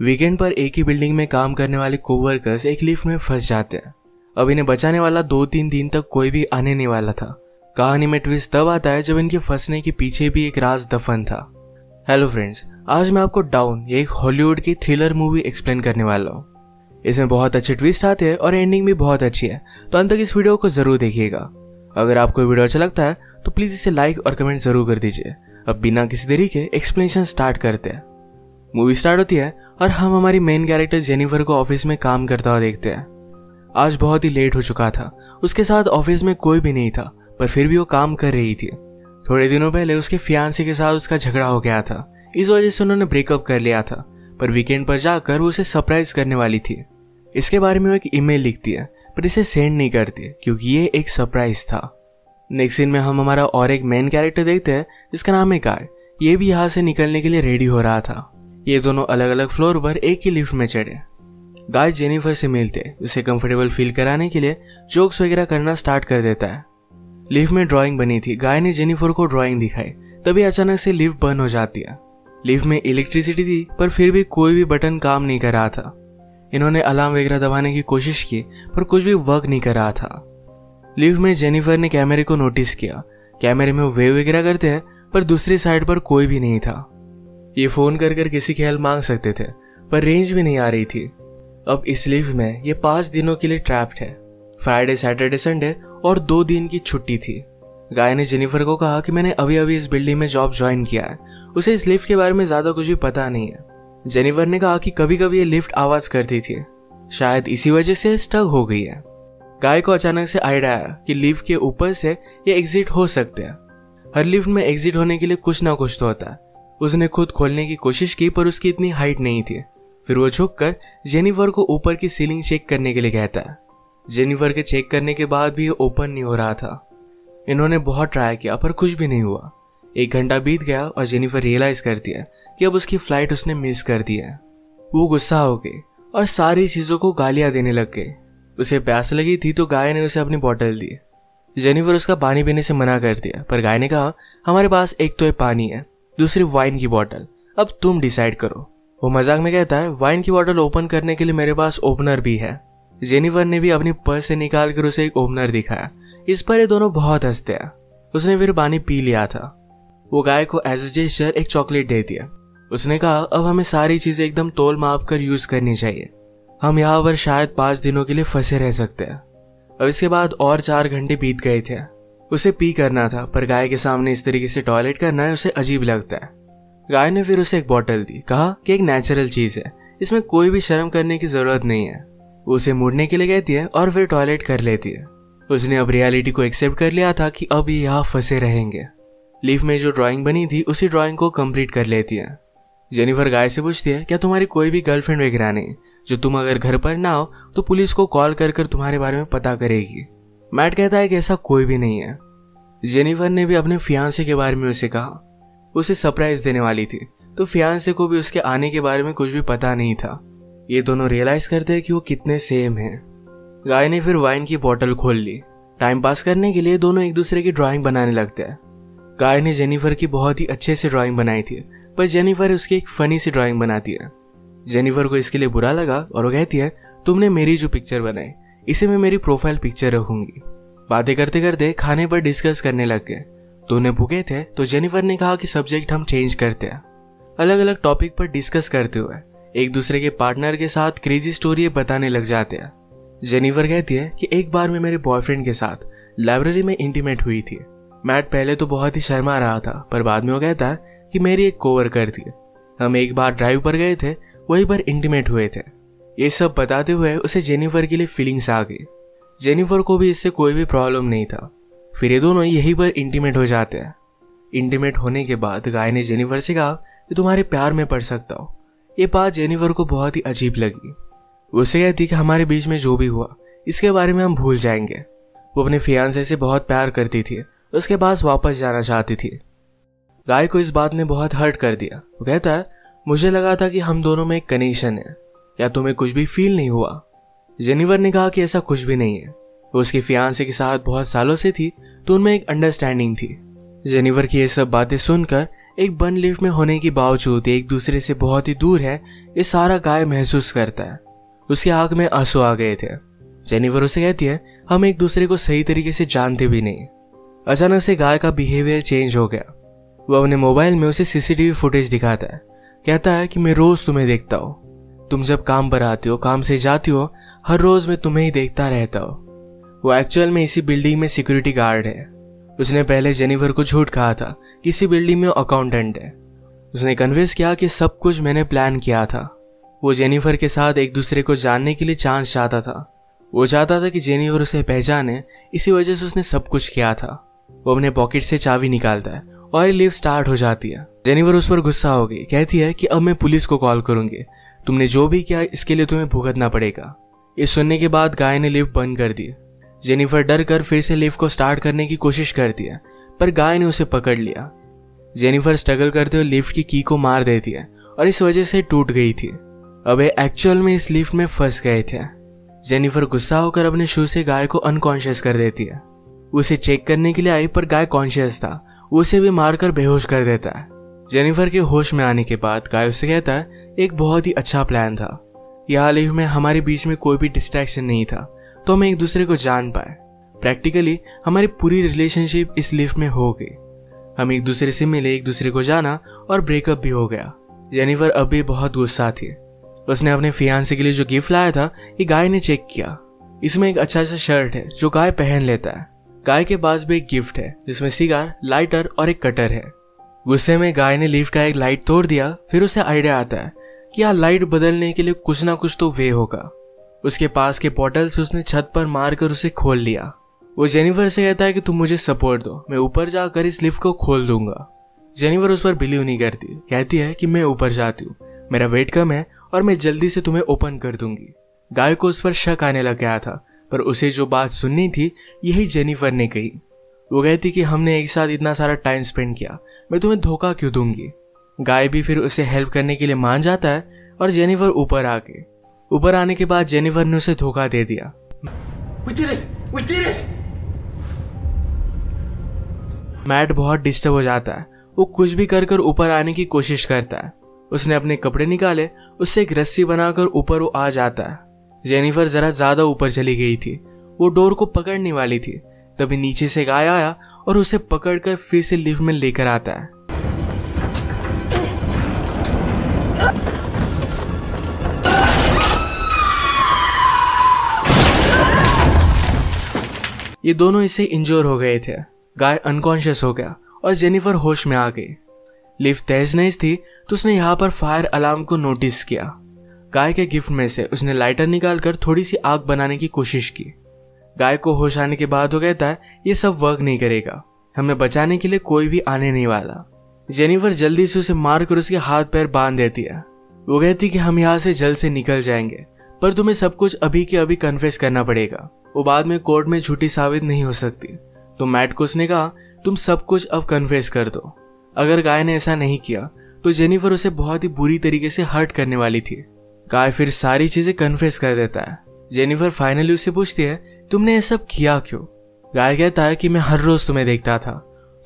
Weekend पर एक ही building में काम करने वाले कोवर्कर्स एक लिफ्ट में फंस जाते हैं। अब इन्हें बचाने वाला दो तीन दिन तक कोई भी आने नहीं वाला था। कहानी में ट्विस्ट तब आता है जब इनके फंसने के पीछे भी एक राज दफन था। हेलो फ्रेंड्स आज मैं आपको डाउन एक हॉलीवुड की थ्रिलर मूवी एक्सप्लेन करने वाला हूँ। इसमें बहुत अच्छे ट्विस्ट आते हैं और एंडिंग भी बहुत अच्छी है तो अंत तक इस वीडियो को ज़रूर देखिएगा। अगर आपको वीडियो अच्छा लगता है तो प्लीज़ इसे लाइक और कमेंट ज़रूर कर दीजिए। अब बिना किसी देरी के एक्सप्लेनेशन स्टार्ट करते हैं। मूवी स्टार्ट होती है और हम हमारी मेन कैरेक्टर जेनिफर को ऑफ़िस में काम करता हुआ देखते हैं। आज बहुत ही लेट हो चुका था। उसके साथ ऑफ़िस में कोई भी नहीं था, पर फिर भी वो काम कर रही थी। थोड़े दिनों पहले उसके फियांसी के साथ उसका झगड़ा हो गया था। इस वजह से उन्होंने ब्रेकअप कर लिया था, पर वीकेंड पर जाकर वो उसे सरप्राइज़ करने वाली थी। इसके बारे में वो एक ईमेल लिखती है, पर इसे सेंड नहीं करती, क्योंकि ये एक सरप्राइज़ था। नेक्स्ट सीन में हम हमारा और एक मेन कैरेक्टर देखते हैं, जिसका नाम है गाय ये भी यहाँ से निकलने के लिए रेडी हो रहा था। ये दोनों अलग अलग फ्लोर पर एक ही लिफ्ट में चढ़े। गाय जेनिफर से मिलते, उसे कंफर्टेबल फील कराने के लिए जोक्स वगैरह करना स्टार्ट कर देता है। लिफ्ट में ड्राइंग बनी थी। गाय ने जेनिफर को ड्राइंग दिखाई। तभी अचानक से लिफ्ट बंद हो जाती है। लिफ्ट में इलेक्ट्रिसिटी थी, पर फिर भी कोई भी बटन काम नहीं कर रहा था। इन्होंने अलार्म वगैरह दबाने की कोशिश की, पर कुछ भी वर्क नहीं कर रहा था। लिफ्ट में जेनिफर ने कैमरे को नोटिस किया। कैमरे में वेव वगैरह करते हैं, पर दूसरी साइड पर कोई भी नहीं था। ये फ़ोन कर कर किसी की हेल्प मांग सकते थे, पर रेंज भी नहीं आ रही थी। अब इस लिफ्ट में ये पाँच दिनों के लिए ट्रैप्ड है। फ्राइडे सैटरडे संडे और दो दिन की छुट्टी थी। गाय ने जेनिफर को कहा कि मैंने अभी अभी इस बिल्डिंग में जॉब ज्वाइन किया है। उसे इस लिफ्ट के बारे में ज़्यादा कुछ भी पता नहीं है। जेनिफर ने कहा कि कभी कभी ये लिफ्ट आवाज़ करती थी। शायद इसी वजह से स्टक हो गई है। गाय को अचानक से आइडिया आया कि लिफ्ट के ऊपर से ये एग्जिट हो सकते हैं। हर लिफ्ट में एग्जिट होने के लिए कुछ ना कुछ तो होता है। उसने खुद खोलने की कोशिश की, पर उसकी इतनी हाइट नहीं थी। फिर वो झुक कर जेनिफर को ऊपर की सीलिंग चेक करने के लिए कहता है। जेनिफर के चेक करने के बाद भी ओपन नहीं हो रहा था। इन्होंने बहुत ट्राई किया, पर कुछ भी नहीं हुआ। एक घंटा बीत गया और जेनिफर रियलाइज़ करती है कि अब उसकी फ़्लाइट उसने मिस कर दी है। वो गुस्सा हो गई और सारी चीज़ों को गालियाँ देने लग गई। उसे प्यास लगी थी तो गाय ने उसे अपनी बॉटल दी। जेनिफर उसका पानी पीने से मना कर दिया, पर गाय ने कहा, हमारे पास एक तो पानी है दूसरी वाइन की बोतल अब तुम डिसाइड करो। वो मज़ाक में कहता है वाइन की बोतल ओपन करने के लिए मेरे पास ओपनर भी है। जेनिफर ने भी अपनी पर्स से निकाल कर उसे एक ओपनर दिखाया। इस पर ये दोनों बहुत हँसते हैं। उसने फिर पानी पी लिया था। वो गाय को एज ए एक चॉकलेट दे दिया। उसने कहा, अब हमें सारी चीज़ें एकदम तोल माप कर यूज़ करनी चाहिए। हम यहाँ पर शायद पाँच दिनों के लिए फंसे रह सकते हैं। अब इसके बाद और चार घंटे बीत गए थे। उसे पी करना था, पर गाय के सामने इस तरीके से टॉयलेट करना है उसे अजीब लगता है। गाय ने फिर उसे एक बॉटल दी, कहा कि एक नेचुरल चीज़ है, इसमें कोई भी शर्म करने की ज़रूरत नहीं है। उसे मुड़ने के लिए कहती है और फिर टॉयलेट कर लेती है। उसने अब रियलिटी को एक्सेप्ट कर लिया था कि अब ये यहाँ फंसे रहेंगे। लीफ में जो ड्राइंग बनी थी, उसी ड्राइंग को कंप्लीट कर लेती है। जेनिफर गाय से पूछती है, क्या तुम्हारी कोई भी गर्लफ्रेंड वगैरह नहीं? जो तुम अगर घर पर ना हो तो पुलिस को कॉल कर कर तुम्हारे बारे में पता करेगी। मैट कहता है कि ऐसा कोई भी नहीं है। जेनिफर ने भी अपने फियांसे के बारे में उसे कहा। उसे सरप्राइज़ देने वाली थी। तो फियांसे को भी उसके आने के बारे में कुछ भी पता नहीं था। ये दोनों रियलाइज़ करते हैं कि वो कितने सेम हैं। गाय ने फिर वाइन की बोतल खोल ली। टाइम पास करने के लिए दोनों एक दूसरे की ड्राइंग बनाने लगते हैं। गाय ने जेनिफर की बहुत ही अच्छे से ड्राइंग बनाई थी। पर जेनिफर उसकी एक फनी सी ड्राइंग बनाती है। जेनिफर को इसके लिए बुरा लगा और वो कहती है, तुमने मेरी जो पिक्चर बनाई इसे में मेरी प्रोफ़ाइल पिक्चर रखूँगी। बातें करते करते खाने पर डिस्कस करने लग गए। दोनों भूखे थे तो जेनिफर ने कहा कि सब्जेक्ट हम चेंज करते हैं। अलग अलग टॉपिक पर डिस्कस करते हुए एक दूसरे के पार्टनर के साथ क्रेजी स्टोरी बताने लग जाते हैं। जेनिफर कहती है कि एक बार मैं मेरे बॉयफ्रेंड के साथ लाइब्रेरी में इंटीमेट हुई थी। मैट पहले तो बहुत ही शर्मा रहा था, पर बाद में वो कहता है कि मेरी एक कोवर कर थी। हम एक बार ड्राइव पर गए थे, वहीं पर इंटीमेट हुए थे। ये सब बताते हुए उसे जेनिफर के लिए फीलिंग्स आ गई जेनिफर को भी इससे कोई भी प्रॉब्लम नहीं था। फिर ये दोनों यहीं पर इंटीमेट हो जाते हैं। इंटीमेट होने के बाद गाय ने जेनिफर से कहा कि तुम्हारे प्यार में पड़ सकता हो। ये बात जेनिफर को बहुत ही अजीब लगी। उसे कहती कि हमारे बीच में जो भी हुआ, इसके बारे में हम भूल जाएँगे। वो अपने फियांसे से बहुत प्यार करती थी, उसके पास वापस जाना चाहती थी। गाय को इस बात ने बहुत हर्ट कर दिया। वो कहता है मुझे लगा था कि हम दोनों में एक कनेक्शन है। या तुम्हें कुछ भी फील नहीं हुआ। जेनिवर ने कहा कि ऐसा कुछ भी नहीं है। वो उसके फियांसे के साथ बहुत सालों से थी तो उनमें एक अंडरस्टैंडिंग थी। जेनिवर की ये सब बातें सुनकर एक बन लिफ्ट में होने के बावजूद एक दूसरे से बहुत ही दूर है, ये सारा गाय महसूस करता है। उसकी आँख में आँसू आ गए थे। जेनिवर उसे कहती है, हम एक दूसरे को सही तरीके से जानते भी नहीं। अचानक से गाय का बिहेवियर चेंज हो गया। वो अपने मोबाइल में उसे सीसीटीवी फुटेज दिखाता है। कहता है कि मैं रोज तुम्हें देखता हूँ। तुम जब काम पर आती हो, काम से जाती हो, हर रोज मैं तुम्हें ही देखता रहता हूँ। वो एक्चुअल में इसी बिल्डिंग में सिक्योरिटी गार्ड है। उसने पहले जेनिफर को झूठ कहा था कि इसी बिल्डिंग में अकाउंटेंट है। उसने कन्विंस किया कि सब कुछ मैंने प्लान किया था। वो जेनिफर के साथ एक दूसरे को जानने के लिए चांस चाहता था। वो चाहता था कि जेनिफर उसे पहचाने, इसी वजह से उसने सब कुछ किया था। वो अपने पॉकेट से चाबी निकालता है और लिफ्ट स्टार्ट हो जाती है। जेनिफर उस पर गुस्सा हो गई। कहती है कि अब मैं पुलिस को कॉल करूँगी। तुमने जो भी किया, इसके लिए तुम्हें भुगतना पड़ेगा। ये सुनने के बाद गाय ने लिफ्ट बंद कर दी। जेनिफर डर कर फिर से लिफ्ट को स्टार्ट करने की कोशिश करती है, पर गाय ने उसे पकड़ लिया। जेनिफर स्ट्रगल करते हुए लिफ्ट की की को मार देती है, और इस वजह से टूट गई थी। अब एक्चुअल में इस लिफ्ट में फंस गए थे। जेनिफर गुस्सा होकर अपने शू से गाय को अनकॉन्शियस कर देती है। उसे चेक करने के लिए आई, पर गाय कॉन्शियस था। उसे भी मारकर बेहोश कर देता है। जेनिफर के होश में आने के बाद गाय उसे कहता है एक बहुत ही अच्छा प्लान था। यहाँ लिफ्ट में हमारे बीच में कोई भी डिस्ट्रैक्शन नहीं था तो हम एक दूसरे को जान पाए। प्रैक्टिकली हमारी पूरी रिलेशनशिप इस लिफ्ट में हो गई। हम एक दूसरे से मिले, एक दूसरे को जाना और ब्रेकअप भी हो गया। जेनिफर अब भी बहुत गुस्सा थी। उसने अपने फियांसे के लिए जो गिफ्ट लाया था, ये गाय ने चेक किया। इसमें एक अच्छा सा शर्ट है, जो गाय पहन लेता है। गाय के पास भी एक गिफ्ट है, जिसमें सिगार लाइटर और एक कटर है। गुस्से में गाय ने लिफ्ट का एक लाइट तोड़ दिया, फिर उसे आइडिया आता है कि यहाँ लाइट बदलने के लिए कुछ ना कुछ तो वे होगा। उसके पास के पोर्टल से उसने छत पर मारकर उसे खोल लिया। वो जेनिफर से कहता है कि तुम मुझे सपोर्ट दो, मैं ऊपर जाकर इस लिफ्ट को खोल दूँगा। जेनिफर उस पर बिलीव नहीं करती, कहती है कि मैं ऊपर जाती हूँ, मेरा वेट कम है और मैं जल्दी से तुम्हें ओपन कर दूँगी। गाय को उस पर शक आने लग गया था, पर उसे जो बात सुननी थी, यही जेनिफर ने कही। वो कहती कि हमने एक साथ इतना सारा टाइम स्पेंड किया। मैं तुम्हें धोखा क्यों दूँगी? गाय भी फिर उसे हेल्प करने के लिए मान जाता है और जेनिफर ऊपर आके। ऊपर आने के बाद जेनिफर ने उसे धोखा दे दिया! मैट बहुत डिस्टर्ब हो जाता है। वो कुछ भी कर कर ऊपर आने की कोशिश करता है। उसने अपने कपड़े निकाले उससे एक रस्सी बनाकर ऊपर वो आ जाता है। जेनिफर जरा ज़्यादा ऊपर चली गई थी। वो डोर को पकड़ने वाली थी। तभी नीचे से गाय आया और उसे पकड़कर फिर से लिफ्ट में लेकर आता है। ये दोनों इसे इंजोर हो गए थे। गाय अनकॉन्शियस हो गया और जेनिफर होश में आ गई लिफ्ट तेज नहीं थी तो उसने यहाँ पर फायर अलार्म को नोटिस किया। गाय के गिफ्ट में से उसने लाइटर निकालकर थोड़ी सी आग बनाने की कोशिश की। गाय को होश आने के बाद वो कहता है ये सब वर्क नहीं करेगा। हमें बचाने के लिए कोई भी आने नहीं वाला। जेनिफर जल्दी से उसे मारकर उसके हाथ पैर बाँध देती है। वो कहती कि हम यहाँ से जल्द से निकल जाएँगे, पर तुम्हें सब कुछ अभी के अभी कन्फेस करना पड़ेगा। वो बाद में कोर्ट में झूठी साबित नहीं हो सकती। तो मैट को उसने कहा, तुम सब कुछ अब कन्फेस कर दो। अगर गाय ने ऐसा नहीं किया तो जेनिफर उसे बहुत ही बुरी तरीके से हर्ट करने वाली थी। गाय फिर सारी चीज़ें कन्फेस कर देता है। जेनिफर फाइनली उसे पूछती है तुमने ये सब किया क्यों? गाय कहता है कि मैं हर रोज तुम्हें देखता था।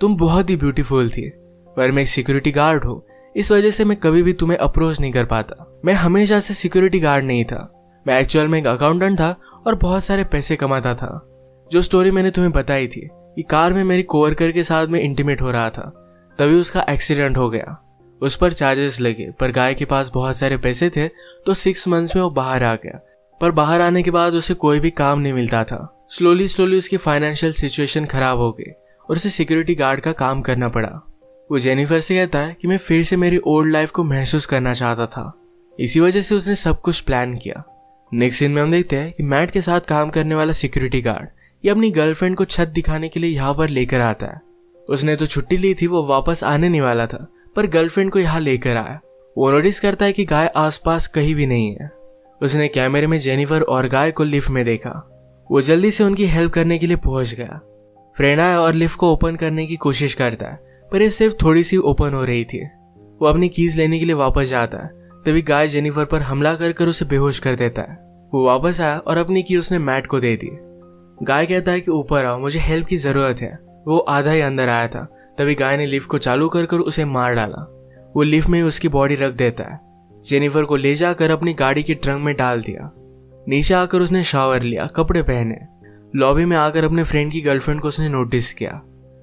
तुम बहुत ही ब्यूटीफुल थी। पर मैं एक सिक्योरिटी गार्ड हूँ। इस वजह से मैं कभी भी तुम्हें अप्रोच नहीं कर पाता। मैं हमेशा से सिक्योरिटी गार्ड नहीं था। मैं एक्चुअल में एक अकाउंटेंट था और बहुत सारे पैसे कमाता था। जो स्टोरी मैंने तुम्हें बताई थी कि कार में मेरी कोवर्कर के साथ में इंटीमेट हो रहा था, तभी उसका एक्सीडेंट हो गया। उस पर चार्जेस लगे, पर गाय के पास बहुत सारे पैसे थे तो सिक्स मंथ्स में वो बाहर आ गया। पर बाहर आने के बाद उसे कोई भी काम नहीं मिलता था। स्लोली स्लोली उसकी फाइनेंशियल सिचुएशन खराब हो गई और उसे सिक्योरिटी गार्ड का काम करना पड़ा। वो जेनिफर से कहता है कि मैं फिर से मेरी ओल्ड लाइफ को महसूस करना चाहता था। इसी वजह से उसने सब कुछ प्लान किया। नेक्स्ट सीन में हम देखते हैं कि मैट के साथ काम करने वाला सिक्योरिटी गार्ड ये अपनी गर्लफ्रेंड को छत दिखाने के लिए यहाँ पर लेकर आता है। उसने तो छुट्टी ली थी, वो वापस आने नहीं वाला था, पर गर्लफ्रेंड को यहाँ लेकर आया। वो नोटिस करता है कि गाय आसपास कहीं भी नहीं है। उसने कैमरे में जेनिफर और गाय को लिफ्ट में देखा। वो जल्दी से उनकी हेल्प करने के लिए पहुँच गया। फ्रेंड और लिफ्ट को ओपन करने की कोशिश करता है, पर ये सिर्फ़ थोड़ी सी ओपन हो रही थी। वो अपनी कीज लेने के लिए वापस जाता है, तभी गाय जेनिफर पर हमला कर कर उसे बेहोश कर देता है। वो वापस आया और अपनी की उसने मैट को दे दी। गाय कहता है कि, ऊपर आओ, मुझे हेल्प की ज़रूरत है। वो आधा ही अंदर आया था, तभी गाय ने लिफ्ट को चालू कर कर उसे मार डाला। वो लिफ्ट में उसकी बॉडी रख देता है। जेनिफर को ले जाकर अपनी गाड़ी के ट्रंक में डाल दिया। नीचे आकर उसने शावर लिया, कपड़े पहने। लॉबी में आकर अपने फ्रेंड की गर्लफ्रेंड को उसने नोटिस किया।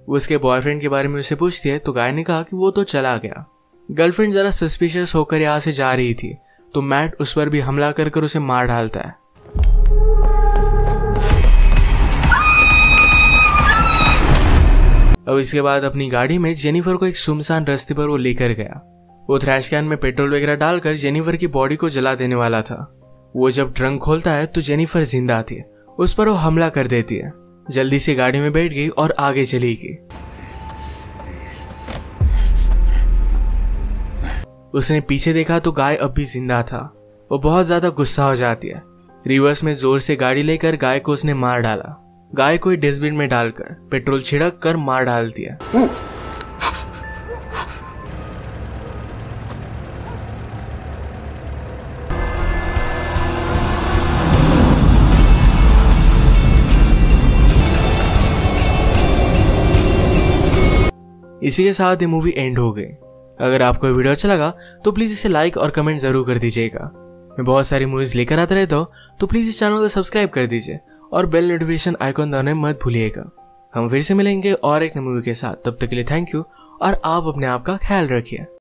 वो उसके बॉयफ्रेंड के बारे में उसे पूछती है तो गाय ने कहा कि वो तो चला गया। गर्लफ्रेंड जरा सस्पिशियस होकर यहाँ से जा रही थी तो मैट उस पर भी हमला कर कर उसे मार डालता है। अब इसके बाद अपनी गाड़ी में जेनिफर को एक सुमसान रास्ते पर वो लेकर गया। वो थ्रैश कैन में पेट्रोल वगैरह डालकर जेनिफर की बॉडी को जला देने वाला था। वो जब ट्रंक खोलता है तो जेनिफर ज़िंदा थी उस पर वो हमला कर देती है। जल्दी से गाड़ी में बैठ गई और आगे चली गई। उसने पीछे देखा तो गाय अब भी ज़िंदा था। वो बहुत ज़्यादा गुस्सा हो जाती है। रिवर्स में ज़ोर से गाड़ी लेकर गाय को उसने मार डाला। गाय को डस्टबिन में डालकर पेट्रोल छिड़क कर मार डाल दिया इसी के साथ ये मूवी एंड हो गई। अगर आपको ये वीडियो अच्छा लगा तो प्लीज़ इसे लाइक और कमेंट ज़रूर कर दीजिएगा। मैं बहुत सारी मूवीज़ लेकर आता रहता हूँ तो प्लीज़ इस चैनल को सब्सक्राइब कर दीजिए और बेल नोटिफिकेशन आइकॉन दबाने मत भूलिएगा। हम फिर से मिलेंगे और एक मूवी के साथ। तब तक के लिए थैंक यू और आप अपने आप का ख्याल रखिए।